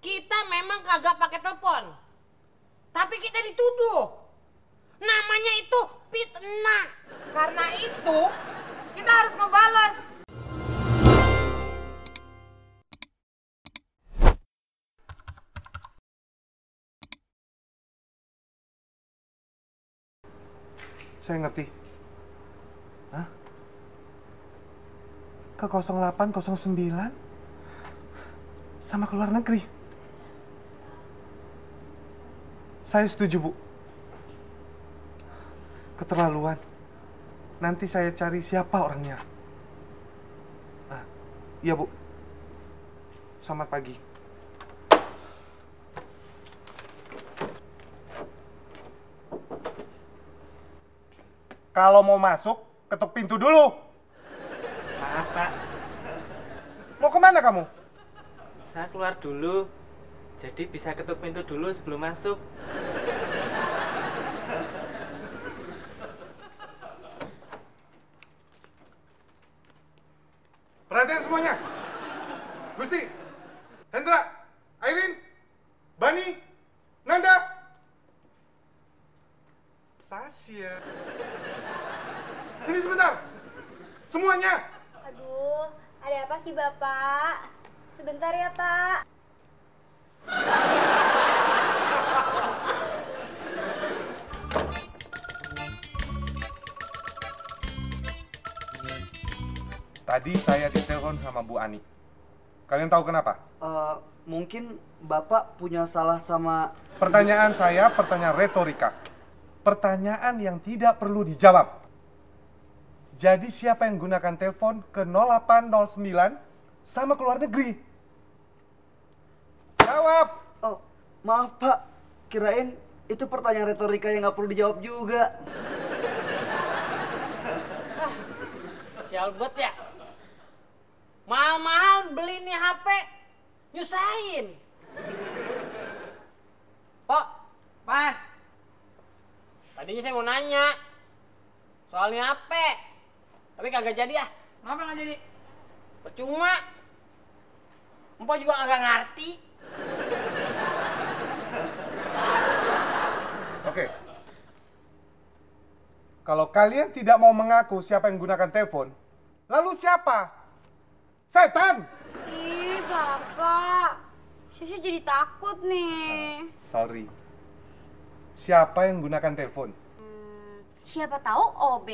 Kita memang kagak pakai telepon. Tapi kita dituduh. Namanya itu fitnah. Karena itu, kita harus ngebales. Saya ngerti. Ke 0809? Sama ke luar negeri? Saya setuju, Bu. Keterlaluan. Nanti saya cari siapa orangnya. Nah, iya, Bu. Selamat pagi. Kalau mau masuk, ketuk pintu dulu. Maaf pak, Mau ke mana kamu? saya keluar dulu. Jadi bisa ketuk pintu dulu sebelum masuk. Perhatian semuanya. Gusti, Hendra, Airin, Bani, Nanda, Sasya. Sini sebentar. Semuanya. Ada apa sih Bapak? Sebentar ya Pak. Tadi saya ditelepon sama Bu Ani. Kalian tahu kenapa? Eh, mungkin Bapak punya salah sama Pertanyaan saya pertanyaan retorika. Pertanyaan yang tidak perlu dijawab. Jadi siapa yang gunakan telepon ke 0809 sama ke luar negeri? Jawab! Oh, maaf Pak. Kirain itu pertanyaan retorika yang nggak perlu dijawab juga. Sial bet ya. Mahal-mahal beli nih HP. Nyusahin. Pok, Pan, tadinya saya mau nanya. Soalnya HP. Tapi kagak jadi ah. ngapa nggak jadi? Percuma. Empo juga kagak ngerti. Oke. Kalau kalian tidak mau mengaku siapa yang gunakan telepon, lalu siapa? Setan! Ih, Bapak. Syesha jadi takut nih. Sorry. Siapa yang gunakan telepon? Hmm, siapa tahu OB.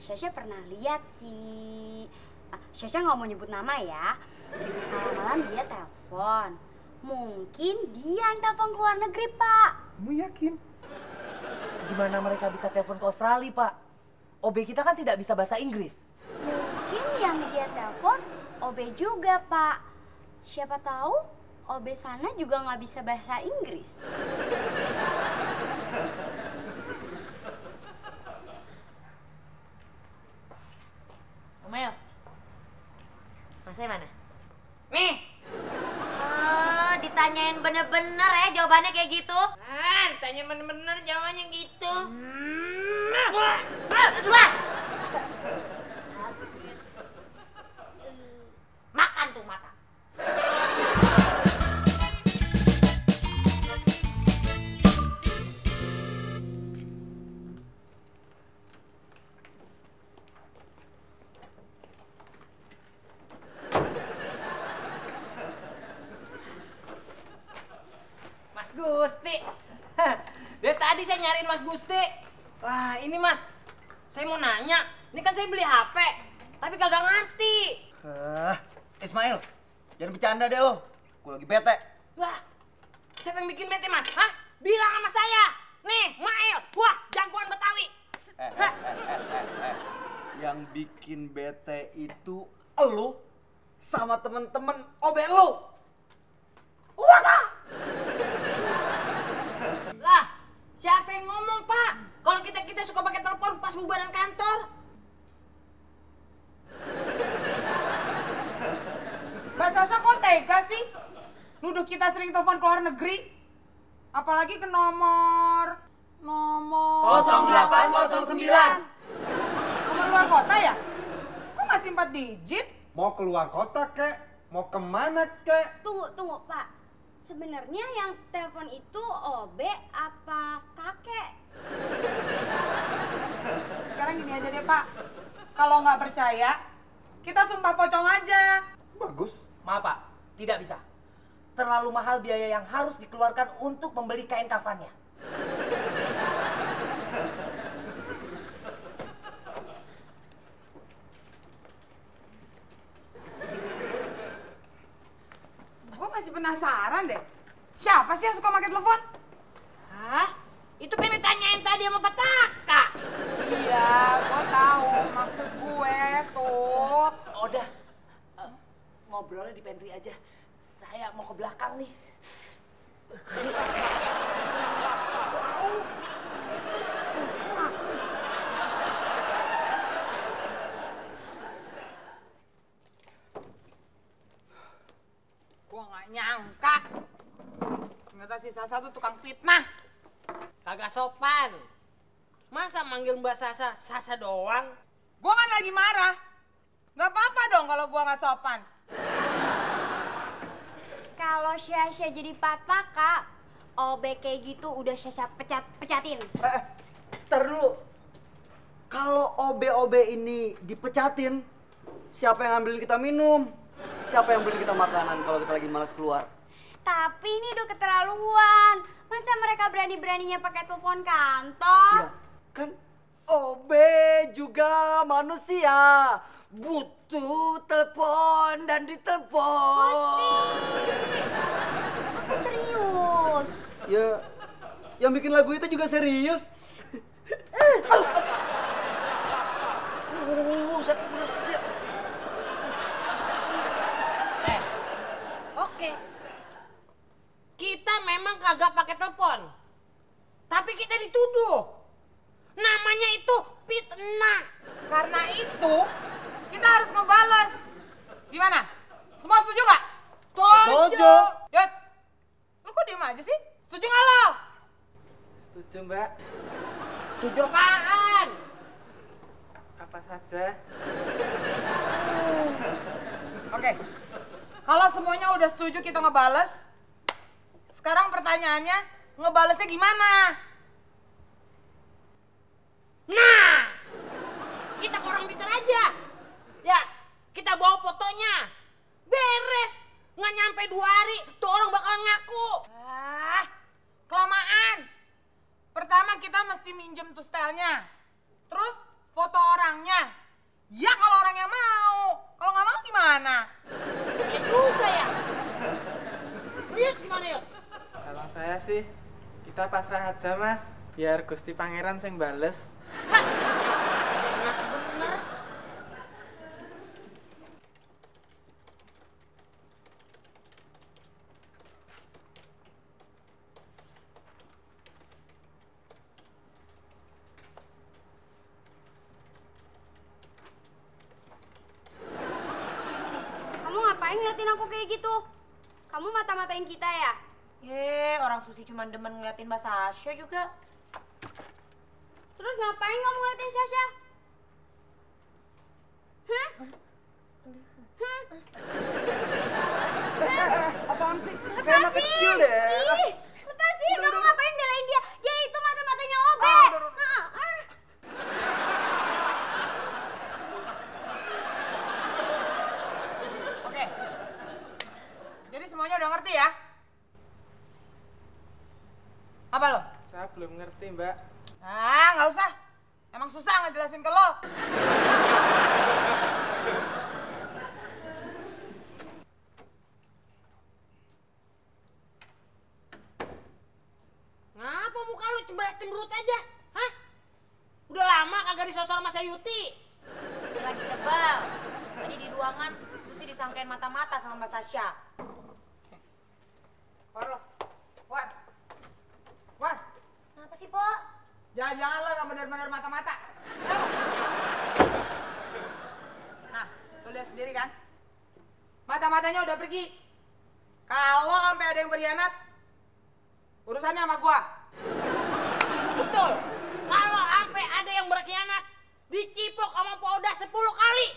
Syesha pernah lihat sih. Ah, Syesha nggak mau nyebut nama ya. Malam-malam dia telepon. Mungkin dia yang telepon ke luar negeri, Pak. Kamu yakin? Gimana mereka bisa telepon ke Australia, Pak? OB kita kan tidak bisa bahasa Inggris. Mungkin yang dia telepon OB juga, Pak. Siapa tahu OB sana juga nggak bisa bahasa Inggris. Omel. Mas saya mana? Nih. Oh, ditanyain bener-bener ya jawabannya kayak gitu. Ah, tanya bener-bener jawabannya gitu. Wah, dua. Ini Mas. Saya mau nanya. Ini kan saya beli HP. Tapi kagak ngerti. Eh, Ismail, jangan bercanda deh lo. Gue lagi bete. Wah, siapa yang bikin bete mas? Hah? Bilang sama saya. Nih, Mail. Wah, jagoan Betawi. Eh, eh, eh, eh, eh, eh. Yang bikin bete itu elu sama temen-temen OB lu. Wah, Lah, siapa yang ngomong, Pak? Kalau kita-kita suka pakai telepon pas bubaran kantor. Mbak Sasa kok tega sih? Nuduh kita sering telepon ke luar negeri? Apalagi ke nomor... Nomor... 0809. Nomor luar kota ya? Kok masih 4 digit. Mau keluar kota kek? Mau ke mana kek? Tunggu, tunggu, Pak. Sebenarnya yang telepon itu OB apa kakek? Sekarang gini aja deh Pak. Kalau nggak percaya, kita sumpah pocong aja. Bagus. Maaf Pak, tidak bisa. Terlalu mahal biaya yang harus dikeluarkan untuk membeli kain kafannya. Gue masih penasaran deh. Siapa sih yang suka pakai telepon? Hah? Itu kan ditanyain tadi sama petaka. Iya, gue tahu maksud gue tuh. Udah, eh, ngobrolnya di pantry aja. Saya mau ke belakang nih. Gue nggak nyangka. Ternyata si Sasa tuh tukang fitnah. Kagak sopan. Masa manggil Mbak Sasa, Sasa doang? Gue kan lagi marah. Gak apa-apa dong kalau gue nggak sopan. Kalau Syasha jadi pataka, OB kayak gitu udah Syasha pecat-pecatin. Eh, ntar dulu. Kalau OB-OB ini dipecatin, siapa yang ngambilin kita minum? Siapa yang beli kita makanan kalau kita lagi malas keluar? Tapi ini udah keterlaluan. Masa mereka berani-beraninya pakai telepon kantor? Ya, kan OB juga manusia. Butuh telepon dan ditelepon. Aku serius. Ya, yang bikin lagu itu juga serius. Uh, sakit banget ya. Oke. Kita memang kagak pakai telepon. Tapi kita dituduh. Namanya itu fitnah. Karena itu, kita harus ngebales. Gimana? Semua setuju nggak? Setuju. Yot, lu kok diem aja sih? Setuju nggak lo? Setuju, Mbak. Tujuh apaan? Saja? Oke. Kalau semuanya udah setuju kita ngebales, sekarang pertanyaannya, ngebalesnya gimana? Nah, kita ke orang pintar aja. Ya, kita bawa fotonya. Beres. Nggak nyampe dua hari, tuh orang bakal ngaku. Ah, kelamaan. Pertama kita mesti minjem tuh stylenya. Terus foto orangnya. Ya kalau orangnya mau. Kalau nggak mau gimana? Ya juga ya. Lihat gimana ya? Kalau saya sih, kita pasrah aja, Mas. Biar Gusti Pangeran sing bales. Ngeliatin aku kayak gitu? Kamu mata-matain kita ya? Eh, orang Susi cuma demen ngeliatin Mbak Sasha juga. Terus ngapain kamu ngeliatin Syasha? Hah? Apaan sih? Kayak anak kecil deh. Ih, lepasin, kamu ngapain belain dia? Dia itu mata-matanya Obe. Ah, udah, udah. Ah, ah. Oke. Jadi semuanya udah ngerti ya? Apa lo? Saya belum ngerti, Mbak. Ah, nggak usah. Emang susah ngejelasin ke lo. Ngapa muka lu cemberut cemberut aja? Hah? Udah lama kagak disosor sama Sayuti. Lagi sebel. Tadi di ruangan Susi disangkain mata-mata sama Mbak Sasha. Wah lo. Wah. Wah. Kenapa sih, Po? Jangan-jangan lo yang bener-bener mata-mata. Nah, lo lihat sendiri kan? Mata-matanya udah pergi. Kalau sampai ada yang berkhianat, urusannya sama gua. Betul. Kalau sampai ada yang berkhianat, dicipok sama Polda 10 kali.